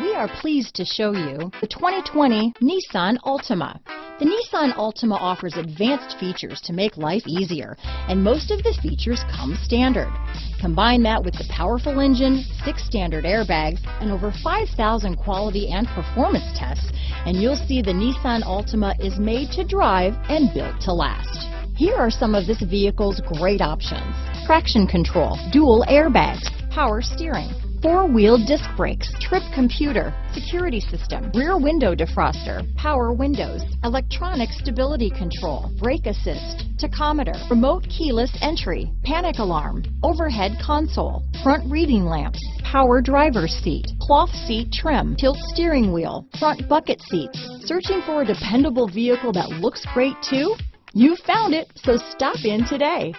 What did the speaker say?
We are pleased to show you the 2020 Nissan Altima. The Nissan Altima offers advanced features to make life easier, and most of the features come standard. Combine that with the powerful engine, six standard airbags, and over 5,000 quality and performance tests, and you'll see the Nissan Altima is made to drive and built to last. Here are some of this vehicle's great options. Traction control, dual airbags, power steering, four-wheel disc brakes, trip computer, security system, rear window defroster, power windows, electronic stability control, brake assist, tachometer, remote keyless entry, panic alarm, overhead console, front reading lamps, power driver's seat, cloth seat trim, tilt steering wheel, front bucket seats. Searching for a dependable vehicle that looks great too? You found it, so stop in today.